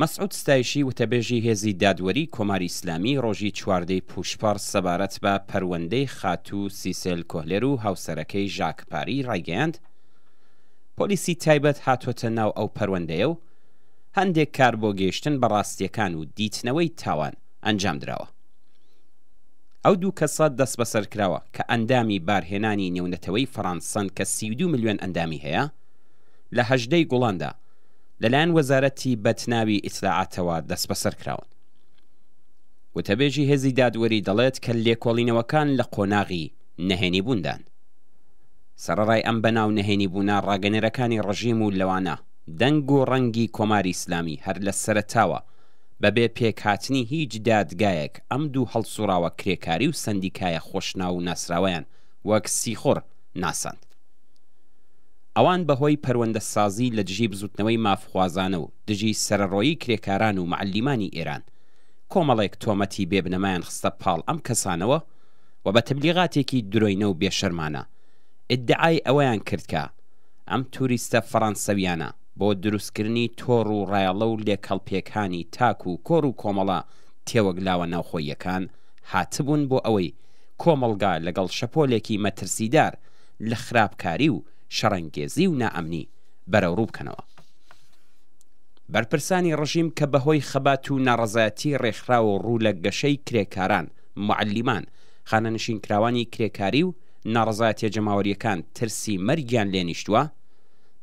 مەسعود ستایشی وتەبێژی هێزی دادوەریی کۆماری ئیسلامی ڕۆژی چواردەی پووشپەڕ سەبارەت بە پەروەندەی خاتوو سیسێل کۆهلێر و هاوسەرەکەی ژاک پاری ڕایگەیاند، پۆلیسی تایبەت هاتووەتە ناو ئەو پەروەندەیە و هەندێک کار بۆ گەیشتن بە ڕاستییەکان و دیتنەوەی تاوان ئەنجام دراوە. ئەو دوو کەسە دەسبەسەر کراوە کە ئەندامی بارهێنانی نێونەتەوەی فەڕانسەن کە سی و دوو ملیۆن ئەندامی هەیە لە هەژدەی گوڵاندا، لەلایەن وەزارەتی بەتناوی ئیتلاعاتەوە دەستبەسەر کراون. وتەبێژی هێزی دادوەری دەڵێت کە لێکۆڵینەوەکان لە قۆناغی نەهێنیبووندان. سەڕەڕای ئەم بەناو نەهێنیبوونە ڕاگەنێرەکانی ڕژیم و لەوانە دەنگ و ڕەنگی کۆماری ئیسلامی هەر لە سەرەتاوە بە بێ پێکهاتنی هیچ دادگایەک ئەم دوو هەڵسوڕاوە کرێکاری و سەندیکایە خۆشناو و ناسراوەیان وەک سیخوڕ ناساند. ئەوان بە هۆی پەروەندەسازی لە دژی بزوتنەوەی مافخوازانە و دژی سەرەڕۆیی کرێکاران و معەلیمانی ئێران کۆمەڵێک تۆمەتی بێ بنەمایان خستە پاڵ ئەم کەسانەوە و بە تبلیغاتێکی درۆینە و بێ شەرمانە ئیدعای ئەوەیان کرد کە ئەم توریستە فەڕانسەویانە بۆ دروستکرنی تۆڕ و ڕایەڵە و لێکهەڵپێکانی تاک و کۆر و کۆمەڵە تێوەگلاوە ناوخۆییەکان هاتبوون بۆ ئەوەی کۆمەڵگا لەگەڵ شەپۆلێکی مەترسیدار لە خراپکاری و شەڕەنگێزی و نائەمنی بەرەوڕوو بکەنەوە. بەرپرسانی ڕژیم کە بەهۆی خەبات و ناڕەزایەتی ڕێکخراو و ڕوو لە گەشەی کرێکاران، موعەلیمان، خانەنشینکراوانی کرێکاری و ناڕەزایەتیە جەماوەریەکان ترسی مەرگیان لێ نیشتووە،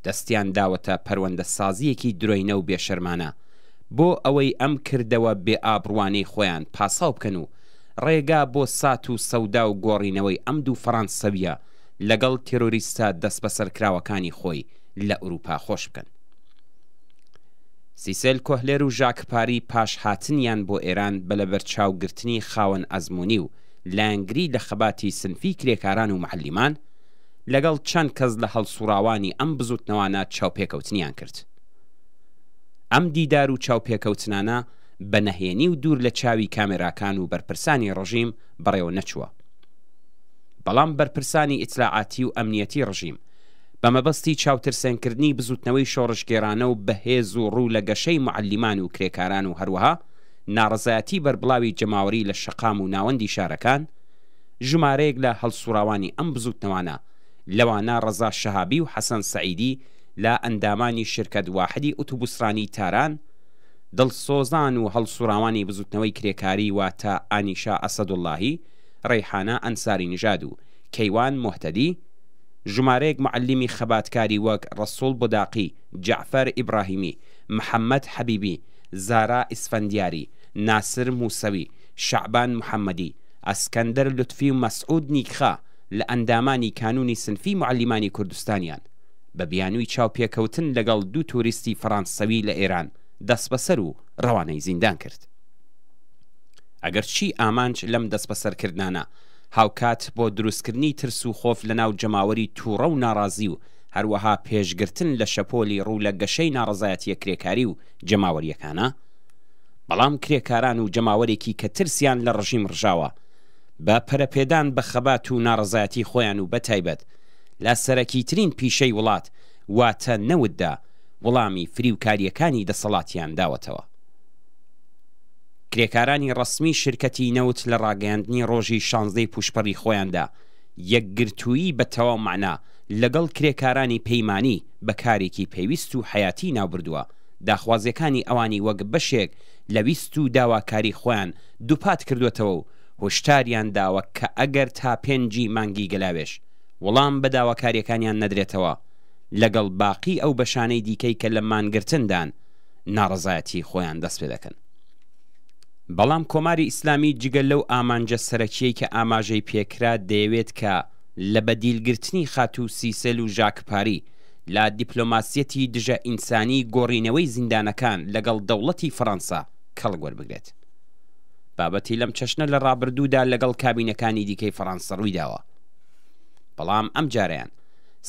دەستیان داوەتە پەروەندە سازیەکی درۆینە و بێشەرمانە بۆ ئەوەی ئەم کردەوە بێ ئابڕوانەی خۆیان پاساو بکەن و ڕێگا بۆ سات و سەودا و گۆڕینەوەی ئەم دوو فەڕانسەویە لەگەڵ تێرۆریستە دەسبەسەرکراوەکانی خۆی لە ئورووپا خۆش بکەن. سیسێل کۆهلێر و ژاک پاری پاش هاتنیان بۆ ئێران بە لەبەرچاو گرتنی خاوەن ئەزموونی و لایەنگری لە خەباتی سنفی کرێکاران و معەلیمان، لەگەڵ چەند کەس لە هەڵسووڕاوانی ئەم بزووتنەوانە چاوپێکەوتنیان کرد. ئەم دیدار و چاوپێکەوتنانە، بە نەهێنی و دوور لە چاوی کامێراکان و بەرپرسانی ڕژیم بەڕێوە نەچووە. بەڵام بەرپرسانی ئیتلاعاتی و ئەمنیەتی ڕژیم بە مەبەستی چاوترسێنکردنی بزووتنەوەی شۆڕشگێڕانە و بە هێز و ڕوو لە گەشەی موعەلیمان و کرێکاران و هەروەها ناڕەزایەتی بەربڵاوی جەماوەری لە شەقام و ناوەندی شارەکان ژمارەیەک لە هەڵسوڕاوانی ئەم بزووتنەوانە لەوانە ڕەزا شەهابی و حەسەن سەعیدی لە ئەندامانی شرکەت واحدی ئوتوبوسڕانی تاران دڵسۆزان و هەڵسوڕاوانی بزوتنەوەی کرێکاری واتە ئانیشا ئەسەدوڵاهی، ڕەیحانە ئەنساری نژاد و کەیوان موهتەدی، ژمارەیەک موعەلیمی خەباتکاری وەک ڕەسوڵ بۆداقی، جەعفەر ئیبڕاهیمی، محەمەد حەبیبی، زارا ئیسفەندیاری، ناسر موسەوی، شەعبان محەمەدی، ئەسکەندەر لوتفی و مەسعود نیکخا لە ئەندامانی کانونی سنفی موعەلیمانی کوردستانیان. بە بیانووی چاوپێکەوتن لەگەڵ دوو توریستی فەڕانسەوی لە ئێران دەسبەسەر و ڕەوانەی زیندان کرد. ئەگەرچی ئامانج لەم دەسبەسەرکردنانە هاوکات بۆ دروستکردنی ترس و خۆف لەناو جەماوەری توڕە و ناڕازی و هەروەها پێشگرتن لە شەپۆلی ڕوو لە گەشەی ناڕەزایەتیە کرێکاری و جەماوەریەکانە بەڵام کرێکاران و جەماوەرێکی کە ترسیان لە ڕژیم ڕژاوە بە پەرەپێدان بە خەبات و ناڕەزایەتی خۆیان و بەتایبەت لە سەرەکیترین پیشەی وڵات واتە نەوتدا وڵامی فریوکارییەکانی دەسەڵاتیان داوەتەوە. کرێکارانی ڕەسمی شرکەتی نەوت لە ڕاگەیاندنی ڕۆژی شانزدەی پووشپەڕی خۆیاندا یەکگرتوویی بە تەواو مەعنا لەگەڵ کرێکارانی پەیمانی بە کارێکی پێویست و حەیاتی ناوبردووە داخوازییەکانی ئەوانی وەک بەشێک لە ویست و داواکاری خۆیان دووپات کردووەتەوە و هۆشداریان داوە کە ئەگەر تا پێنج ی مانگی گەلاوێژ وڵام بە داواکارییەکانیان نەدرێتەوە، لەگەڵ باقی ئەو بەشانەی دیکەی کە لە مانگرتندان ناڕەزایەتیی خۆیان دەست پێ دەکەن. بەڵام کۆماری ئیسلامی جگە لەو ئامانجە سەرەکییەی کە ئاماژەی پێ کرا، دەیەوێت کە لە بەدیلگرتنی خاتوو سیسل و ژاک پاری لە دیپلۆماسییەتی دژە ئینسانی گۆڕینەوەی زیندانەکان لەگەڵ دەوڵەتی فەرەنسا کەڵک وەربگرێت. بابەتی لەم چەشنە لە ڕابردوودا لەگەڵ کابینەکانی دیکەی فەڕانسە ڕوویداوە، بەڵام ئەمجارەیان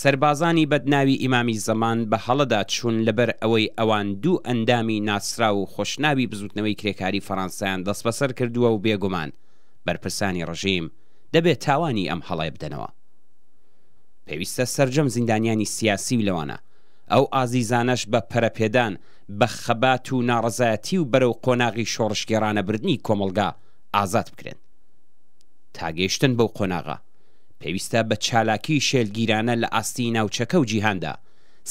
سەربازانی بەدناوی ئیمامی زەمان بە هەڵەدا چوون لەبەر ئەوەی ئەوان دوو ئەندامی ناسراو و خۆشناوی بزوتنەوەی کرێکاری فەڕانسەیان دەستبەسەر کردووە و بێگومان بەرپرسانی ڕژیم دەبێ تاوانی ئەم هەڵەیە بدەنەوە. پێویستە سەرجەم زیندانیانی سیاسی و لەوانە ئەو ئازیزانەش بە پەرەپێدان بە خەبات و ناڕەزایەتی و بەرەو قۆناغی شۆڕشگێڕانە بردنی کۆمەڵگا ئازاد بکرێن. تا گەیشتن بەو قۆناغە، پێویستە بە چالاکیی شێلگیرانە لە ئاستی ناوچەکە و جیهاندا،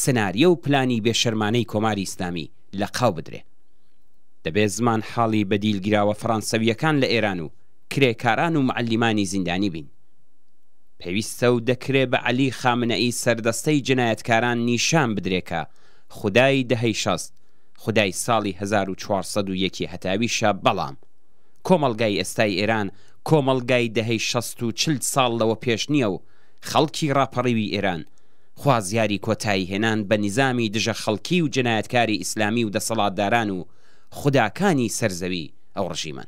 سناریۆ و پلانی بێشەرمانەی کۆماری ئیسلامی لەقاو بدرێ. دەبێ زمانحاڵی بەدیلگراوە فەڕانسەوییەکان لە ئێران و کرێکاران و موعەلیمانی زیندانی بین. پێویستە و دەکرێ بە عەلی خامنەئی سەردەستەی جنایەتکاران نیشان بدرێ کە، خودای دەهەی شەست، خودای ساڵی هەزار و چوار سەد و یەک ی هەتاویشە بەڵام، کۆمەڵگای ئێستای ئێران کۆمەڵگای دەهەی شەست و چل ساڵ لەوە پێش نیە و خەڵکی ڕاپەڕیوی ئێران خوازیاری کۆتایی هێنان بە نیزامی دژە خەڵکی و جنایەتکاری ئیسلامی و دەسەڵاتداران و خوداکانی سەر زەوی ئەو ڕژیمەن.